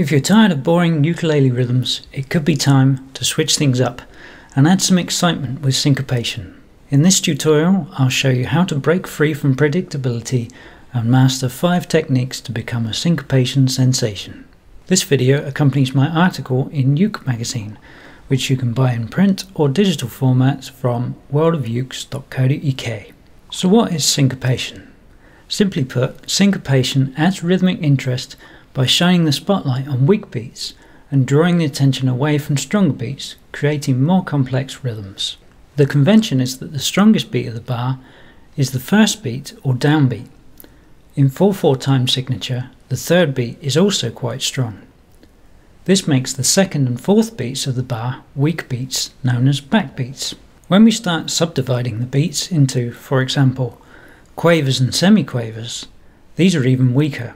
If you're tired of boring ukulele rhythms, it could be time to switch things up and add some excitement with syncopation. In this tutorial, I'll show you how to break free from predictability and master 5 techniques to become a syncopation sensation. This video accompanies my article in Uke magazine, which you can buy in print or digital formats from worldofukes.co.uk. So what is syncopation? Simply put, syncopation adds rhythmic interest by shining the spotlight on weak beats and drawing the attention away from stronger beats, creating more complex rhythms. The convention is that the strongest beat of the bar is the first beat or downbeat. In 4-4 time signature, the third beat is also quite strong. This makes the second and fourth beats of the bar weak beats known as backbeats. When we start subdividing the beats into, for example, quavers and semiquavers, these are even weaker.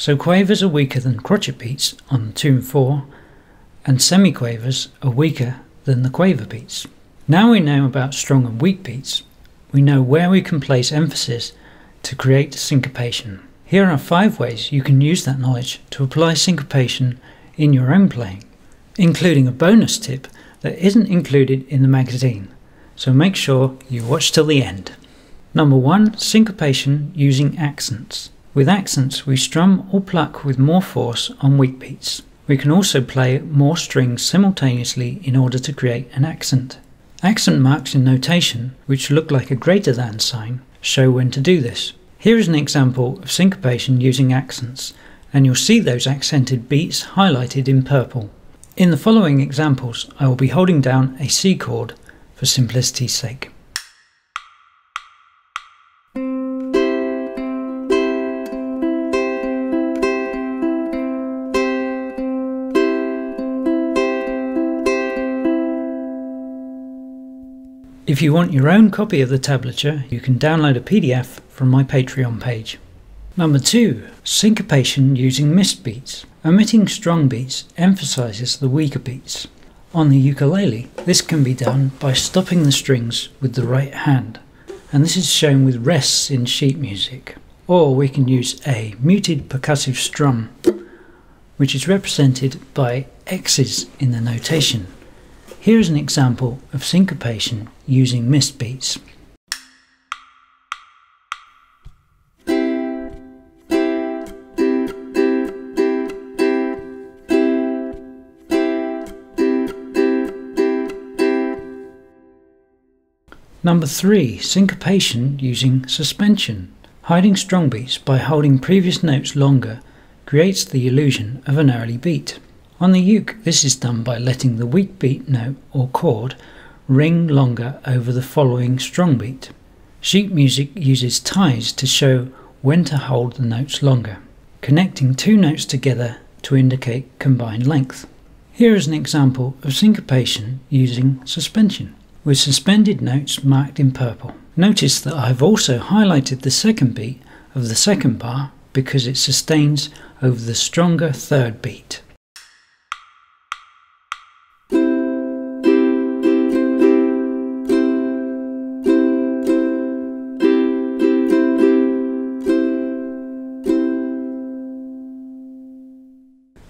So quavers are weaker than crotchet beats on 2 and 4, and semiquavers are weaker than the quaver beats. Now we know about strong and weak beats, we know where we can place emphasis to create syncopation. Here are five ways you can use that knowledge to apply syncopation in your own playing, including a bonus tip that isn't included in the magazine, so make sure you watch till the end. Number 1 Syncopation using accents. With accents, we strum or pluck with more force on weak beats. We can also play more strings simultaneously in order to create an accent. Accent marks in notation, which look like a greater than sign, show when to do this. Here is an example of syncopation using accents, and you'll see those accented beats highlighted in purple. In the following examples, I will be holding down a C chord for simplicity's sake. If you want your own copy of the tablature, you can download a PDF from my Patreon page. Number 2. Syncopation using missed beats. Omitting strong beats emphasizes the weaker beats. On the ukulele, this can be done by stopping the strings with the right hand, and this is shown with rests in sheet music. Or we can use a muted percussive strum, which is represented by X's in the notation. Here is an example of syncopation using missed beats. Number 3. Syncopation using suspension. Hiding strong beats by holding previous notes longer creates the illusion of an early beat. On the uke, this is done by letting the weak beat note or chord ring longer over the following strong beat. Sheet music uses ties to show when to hold the notes longer, connecting two notes together to indicate combined length. Here is an example of syncopation using suspension, with suspended notes marked in purple. Notice that I have also highlighted the second beat of the second bar because it sustains over the stronger third beat.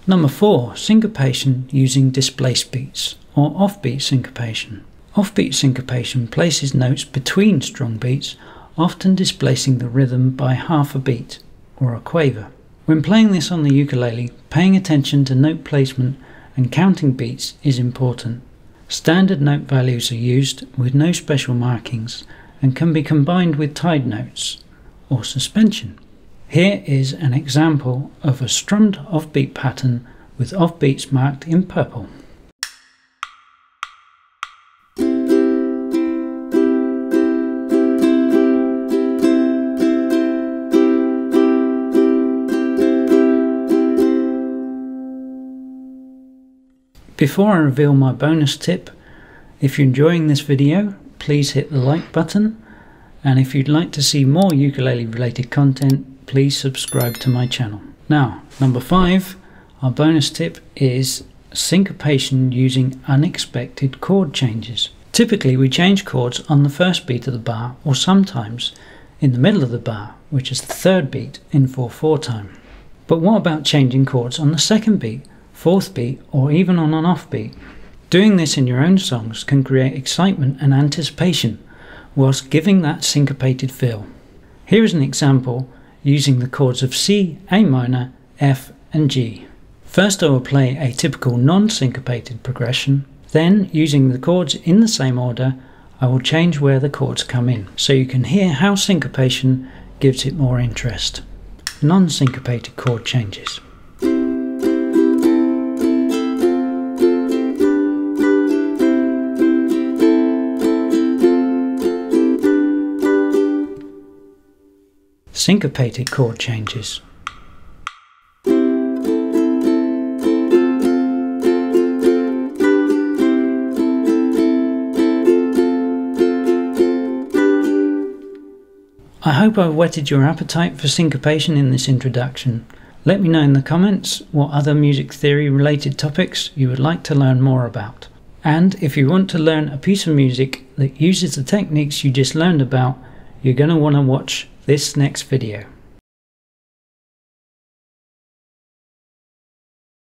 Number 4. Syncopation using displaced beats, or offbeat syncopation. Offbeat syncopation places notes between strong beats, often displacing the rhythm by half a beat, or a quaver. When playing this on the ukulele, paying attention to note placement and counting beats is important. Standard note values are used with no special markings and can be combined with tied notes or suspension. Here is an example of a strummed offbeat pattern with offbeats marked in purple. Before I reveal my bonus tip, if you're enjoying this video, please hit the like button and if you'd like to see more ukulele related content please subscribe to my channel. Now, number five, our bonus tip is syncopation using unexpected chord changes. Typically, we change chords on the first beat of the bar or sometimes in the middle of the bar, which is the third beat in 4-4 time. But what about changing chords on the second beat, fourth beat, or even on an off beat? Doing this in your own songs can create excitement and anticipation whilst giving that syncopated feel. Here is an example using the chords of C, A minor, F, and G. First I will play a typical non-syncopated progression, then using the chords in the same order, I will change where the chords come in, so you can hear how syncopation gives it more interest. Non-syncopated chord changes. Syncopated chord changes. I hope I've whetted your appetite for syncopation in this introduction. Let me know in the comments what other music theory related topics you would like to learn more about. And if you want to learn a piece of music that uses the techniques you just learned about, you're going to want to watch this next video.